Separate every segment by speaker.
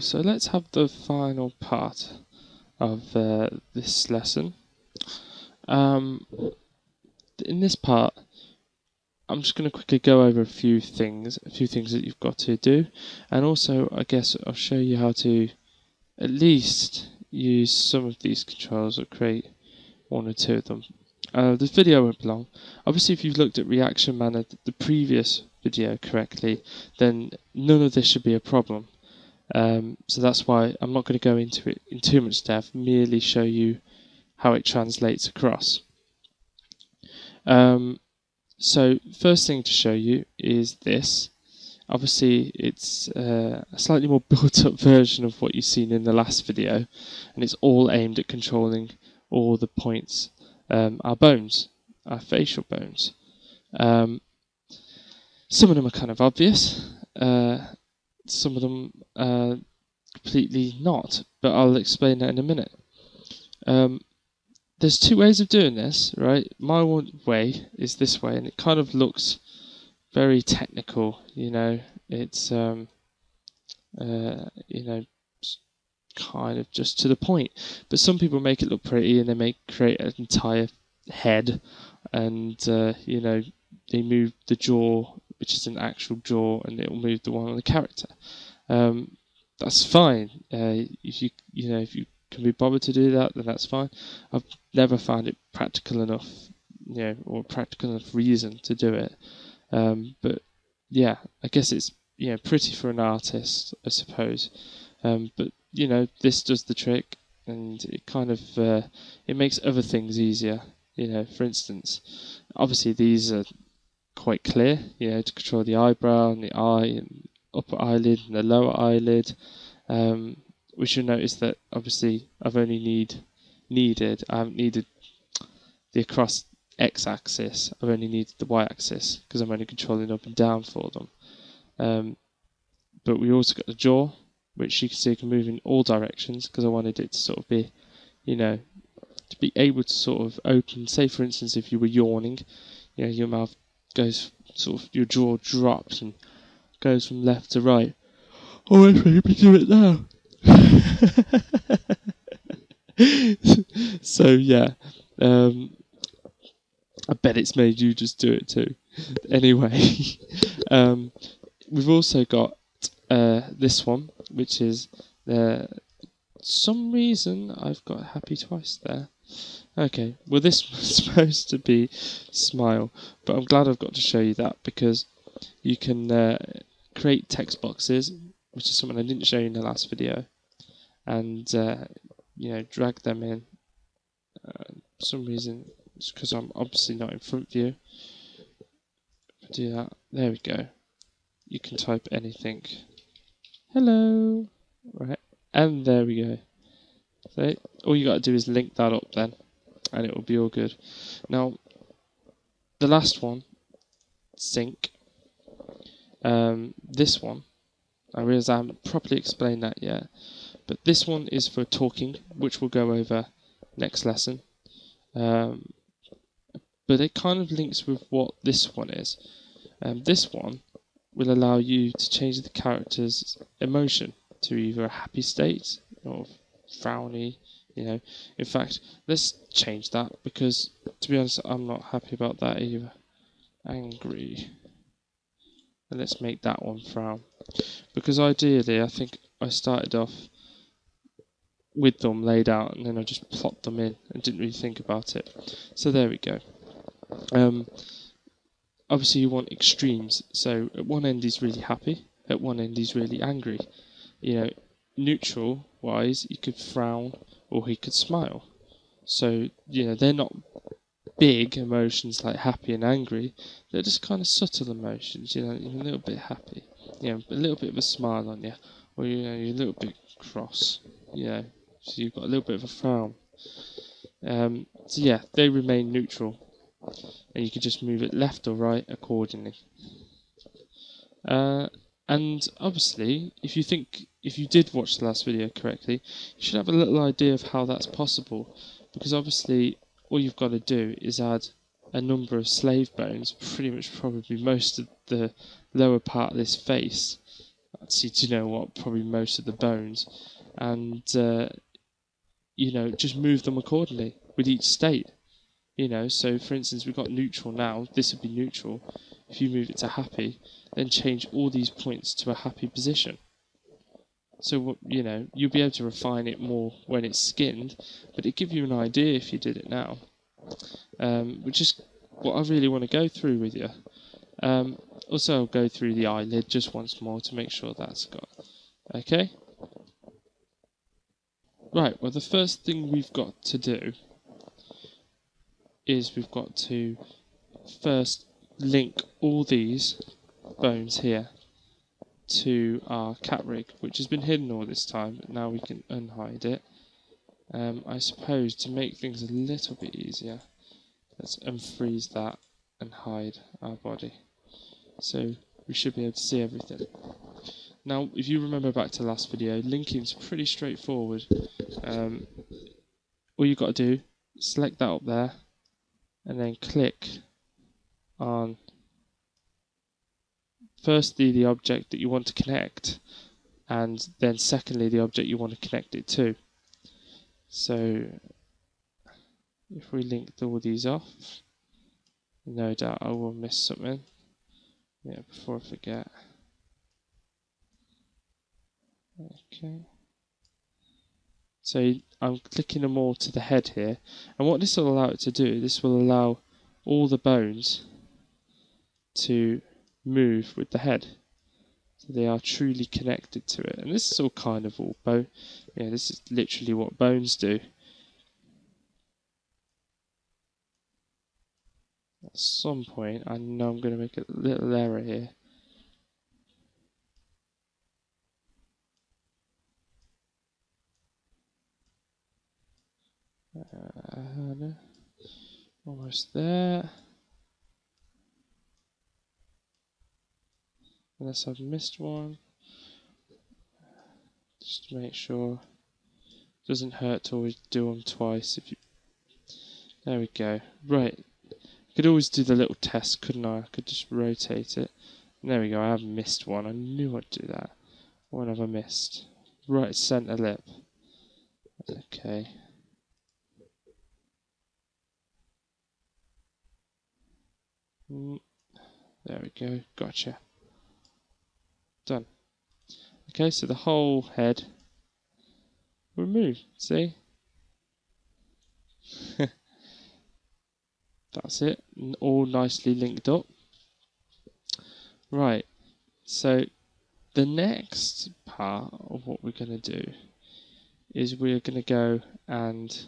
Speaker 1: so let's have the final part of uh, this lesson. Um, in this part, I'm just going to quickly go over a few things, a few things that you've got to do, and also I guess I'll show you how to at least use some of these controls or create one or two of them. Uh, this video won't be long. Obviously, if you've looked at Reaction Man, the previous video correctly, then none of this should be a problem. Um, so that's why I'm not going to go into it in too much depth, merely show you how it translates across. Um, so first thing to show you is this. Obviously it's uh, a slightly more built up version of what you've seen in the last video and it's all aimed at controlling all the points, um, our bones, our facial bones. Um, some of them are kind of obvious, uh, some of them are completely not, but I'll explain that in a minute. Um, there's two ways of doing this, right? My one way is this way, and it kind of looks very technical. You know, it's um, uh, you know, kind of just to the point. But some people make it look pretty, and they make create an entire head, and uh, you know, they move the jaw, which is an actual jaw, and it will move the one on the character. Um, that's fine. Uh, if you you know if you can be bothered to do that, then that's fine. I've never found it practical enough, you know, or practical enough reason to do it. Um, but yeah, I guess it's you know pretty for an artist, I suppose. Um, but you know, this does the trick, and it kind of uh, it makes other things easier. You know, for instance, obviously these are quite clear. You know, to control the eyebrow and the eye and upper eyelid and the lower eyelid. Um, we should notice that obviously I've only need needed I haven't needed the across x-axis I've only needed the y-axis because I'm only controlling up and down for them um, but we also got the jaw which you can see can move in all directions because I wanted it to sort of be you know to be able to sort of open say for instance if you were yawning you know your mouth goes sort of your jaw drops and goes from left to right oh I maybe do it now so yeah, um, I bet it's made you just do it too. Anyway, um, we've also got uh, this one, which is uh, some reason I've got happy twice there. Okay, well this was supposed to be smile, but I'm glad I've got to show you that because you can uh, create text boxes, which is something I didn't show you in the last video and uh, you know drag them in. Uh, for some reason, it's because I'm obviously not in front view. Do that. There we go. You can type anything. Hello. Right, and there we go. So all you got to do is link that up then, and it will be all good. Now, the last one, sync. Um, this one, I realise I haven't properly explained that yet. But this one is for talking, which we'll go over next lesson. Um, but it kind of links with what this one is. Um, this one will allow you to change the character's emotion to either a happy state or frowny. You know, in fact, let's change that because to be honest, I'm not happy about that either. Angry. And let's make that one frown because ideally, I think I started off with them laid out and then I just plopped them in and didn't really think about it. So there we go. Um, obviously you want extremes. So at one end he's really happy, at one end he's really angry. You know, neutral wise you could frown or he could smile. So, you know, they're not big emotions like happy and angry. They're just kind of subtle emotions, you know, you're a little bit happy. You know, a little bit of a smile on you. Or you know, you're a little bit cross. You know, so you've got a little bit of a frown. Um, so yeah, they remain neutral, and you can just move it left or right accordingly. Uh, and obviously, if you think if you did watch the last video correctly, you should have a little idea of how that's possible, because obviously all you've got to do is add a number of slave bones, pretty much probably most of the lower part of this face, actually, do you know what? Probably most of the bones, and uh, you know, just move them accordingly with each state. You know, so for instance, we've got neutral now. This would be neutral. If you move it to happy, then change all these points to a happy position. So you know you'll be able to refine it more when it's skinned, but it give you an idea if you did it now, um, which is what I really want to go through with you. Um, also, I'll go through the eyelid just once more to make sure that's got okay. Right. Well, the first thing we've got to do is we've got to first link all these bones here to our cat rig, which has been hidden all this time, but now we can unhide it. Um, I suppose to make things a little bit easier, let's unfreeze that and hide our body. So we should be able to see everything. Now, if you remember back to last video, linking is pretty straightforward. Um, all you've got to do, select that up there, and then click on firstly the object that you want to connect and then secondly the object you want to connect it to. So if we link all these off, no doubt I will miss something. Yeah, before I forget. Okay. So I'm clicking them all to the head here, and what this will allow it to do, this will allow all the bones to move with the head. So they are truly connected to it. And this is all kind of all bone. Yeah, this is literally what bones do. At some point, I know I'm going to make a little error here. Uh, almost there. Unless I've missed one. Just to make sure. It doesn't hurt to always do them twice. If you, there we go. Right, I could always do the little test, couldn't I? I could just rotate it. There we go. I have missed one. I knew I'd do that. What have I missed? Right centre lip. Okay. Mm, there we go. Gotcha. Done. Okay, so the whole head removed. See? That's it. All nicely linked up. Right. So the next part of what we're going to do is we're going to go and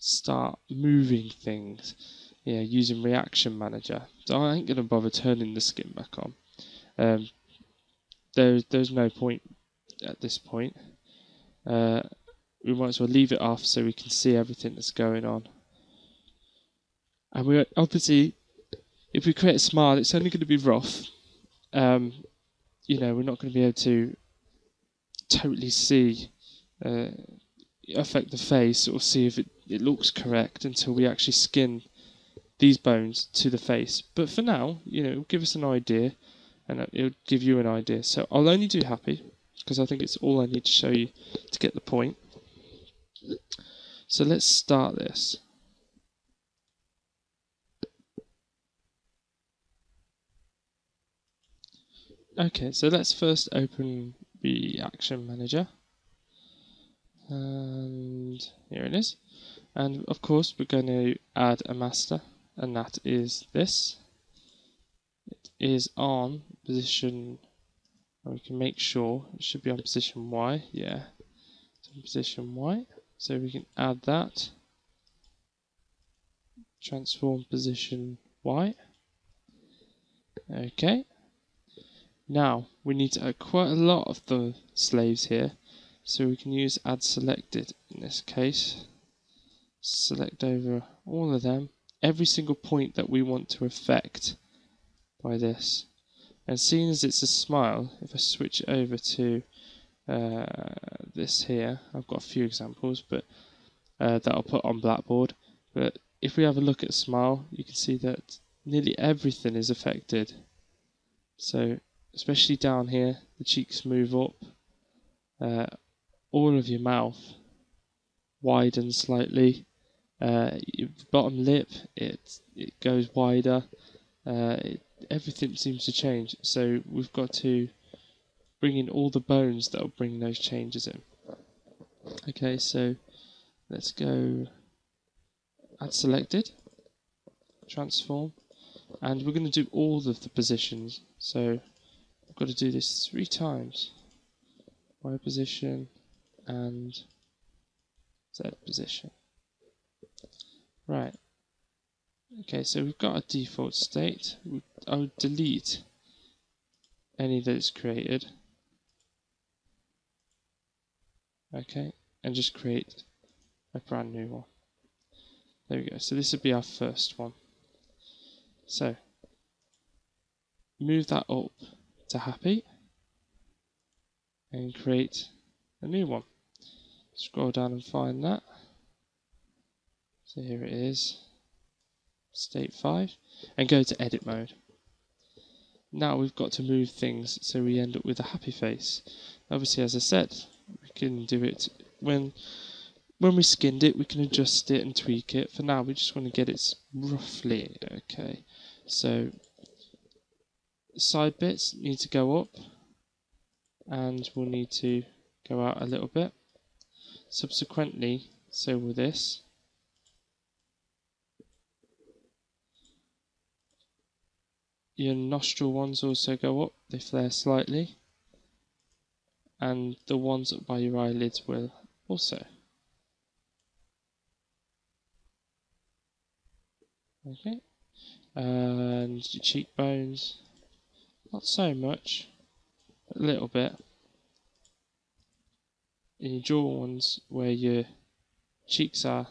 Speaker 1: start moving things yeah, using Reaction Manager. So I ain't going to bother turning the skin back on. Um, there's there's no point at this point. Uh, we might as well leave it off so we can see everything that's going on. And we obviously, if we create a smile, it's only going to be rough. Um, you know, we're not going to be able to totally see uh, affect the face or see if it, it looks correct until we actually skin these bones to the face. But for now, you know, give us an idea and it'll give you an idea. So I'll only do happy because I think it's all I need to show you to get the point. So let's start this. Okay, so let's first open the Action Manager. And here it is. And of course, we're going to add a master, and that is this. It is on position, we can make sure it should be on position Y, yeah, it's on position Y, so we can add that, transform position Y, okay, now we need to add quite a lot of the slaves here, so we can use add selected in this case, select over all of them, every single point that we want to affect by this. And seeing as it's a smile, if I switch over to uh, this here, I've got a few examples, but uh, that I'll put on Blackboard. But if we have a look at smile, you can see that nearly everything is affected. So especially down here, the cheeks move up. Uh, all of your mouth widens slightly. Uh, your bottom lip it it goes wider. Uh, it, everything seems to change. So we've got to bring in all the bones that will bring those changes in. Okay, so let's go add selected, transform, and we're going to do all of the positions. So I've got to do this three times. Y position and Z position. Right. Okay, so we've got a default state. I would delete any that's created. Okay, and just create a brand new one. There we go. So this would be our first one. So move that up to happy and create a new one. Scroll down and find that. So here it is, state 5, and go to edit mode. Now we've got to move things so we end up with a happy face. Obviously, as I said, we can do it when when we skinned it, we can adjust it and tweak it. For now, we just want to get it roughly okay. So side bits need to go up and we'll need to go out a little bit. Subsequently, so will this. Your nostril ones also go up, they flare slightly. And the ones by your eyelids will also. Okay. And your cheekbones, not so much, a little bit. And your jaw ones, where your cheeks are,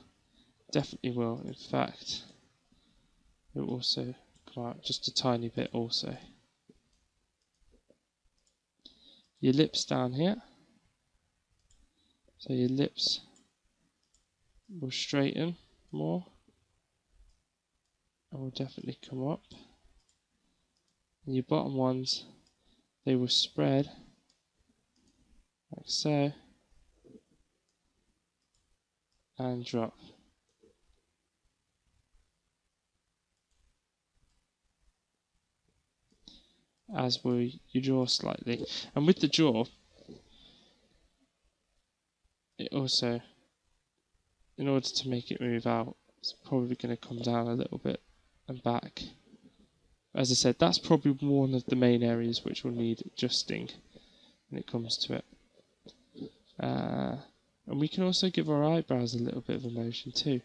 Speaker 1: definitely will. In fact, it also come out just a tiny bit also. Your lips down here. So your lips will straighten more and will definitely come up. And your bottom ones, they will spread like so and drop. As will your jaw slightly. And with the jaw, it also, in order to make it move out, it's probably going to come down a little bit and back. As I said, that's probably one of the main areas which will need adjusting when it comes to it. Uh, and we can also give our eyebrows a little bit of a motion too.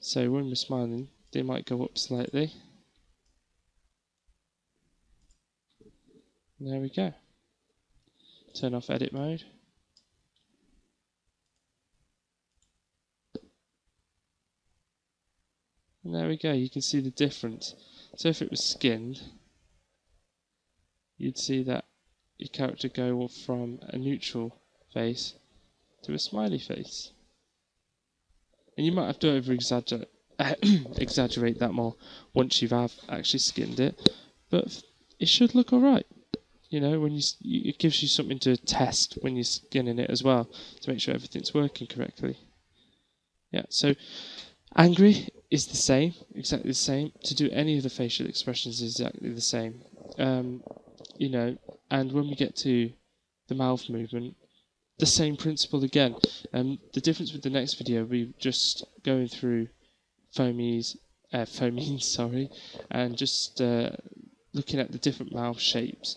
Speaker 1: So when we're smiling, they might go up slightly. There we go. Turn off edit mode. And there we go, you can see the difference. So if it was skinned, you'd see that your character go from a neutral face to a smiley face. And you might have to over exaggerate, exaggerate that more once you have actually skinned it, but it should look alright. You know, when you it gives you something to test when you're skinning it as well to make sure everything's working correctly. Yeah, so angry is the same, exactly the same. To do any of the facial expressions is exactly the same. Um, you know, and when we get to the mouth movement, the same principle again. Um, the difference with the next video, we just going through foamies, uh, phonemes, sorry, and just uh, looking at the different mouth shapes,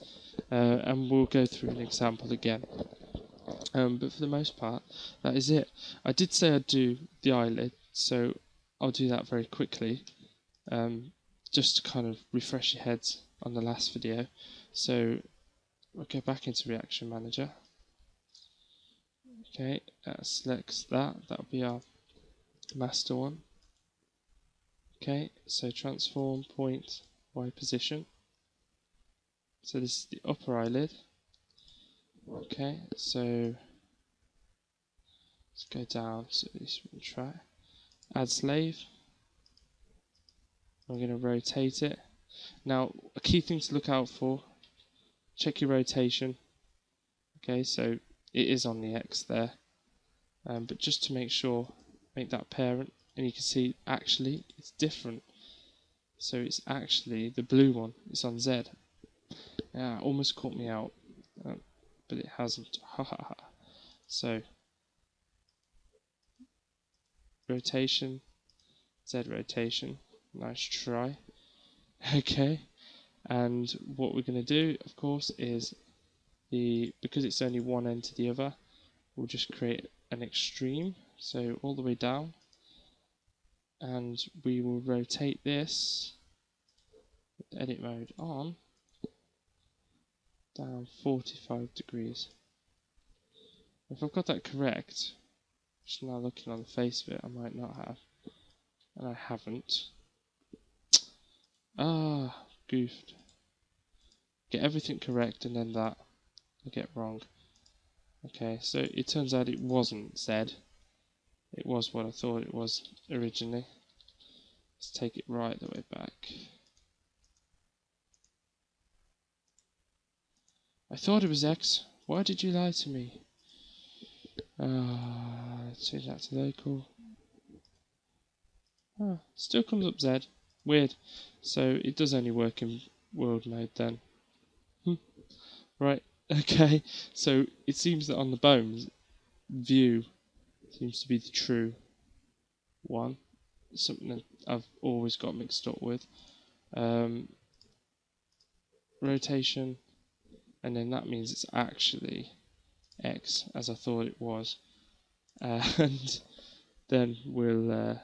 Speaker 1: uh, and we'll go through an example again. Um, but for the most part, that is it. I did say I'd do the eyelid, so I'll do that very quickly, um, just to kind of refresh your heads on the last video. So we'll go back into Reaction Manager. Okay, that selects that. That'll be our master one. Okay, so transform point Y position. So this is the upper eyelid. Okay, so let's go down to this one try add slave. I'm going to rotate it. Now, a key thing to look out for check your rotation. Okay, so it is on the X there. Um, but just to make sure, make that parent, and you can see actually it's different. So it's actually the blue one, it's on Z. Yeah, almost caught me out, uh, but it hasn't. Ha ha ha. So, rotation, Z rotation, nice try. Okay, and what we're going to do, of course, is the because it's only one end to the other, we'll just create an extreme, so all the way down, and we will rotate this edit mode on down 45 degrees. If I've got that correct, just now looking on the face of it, I might not have, and I haven't. Ah, goofed. Get everything correct and then that I get wrong. Okay, so it turns out it wasn't Z. It was what I thought it was originally. Let's take it right the way back. I thought it was X. Why did you lie to me? Uh, change that to local. Ah, still comes up Z. Weird. So it does only work in world mode then. Hmm. Right. Okay. So it seems that on the bones, view seems to be the true one. Something that I've always got mixed up with. Um, rotation, and then that means it's actually X as I thought it was. Uh, and then we'll uh,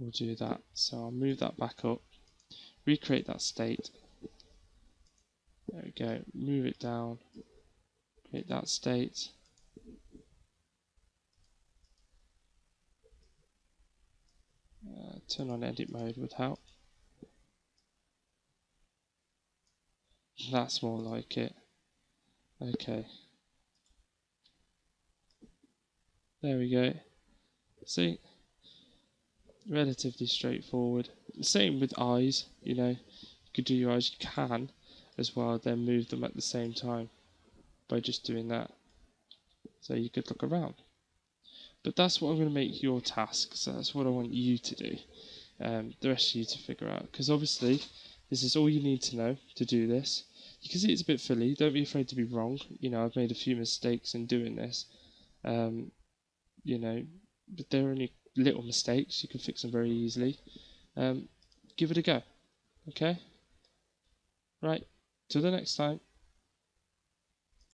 Speaker 1: we'll do that. So I'll move that back up, recreate that state. There we go. Move it down, create that state. Uh, turn on edit mode would help. That's more like it. Okay. There we go. See? Relatively straightforward. Same with eyes, you know. You could do your eyes, you can as well, then move them at the same time by just doing that. So you could look around. But that's what I'm going to make your task. So that's what I want you to do. Um, the rest of you to figure out. Because obviously, this is all you need to know to do this. You can see it's a bit filly. Don't be afraid to be wrong. You know, I've made a few mistakes in doing this. Um, you know, but they're only little mistakes. You can fix them very easily. Um, give it a go. Okay? Right. Till the next time.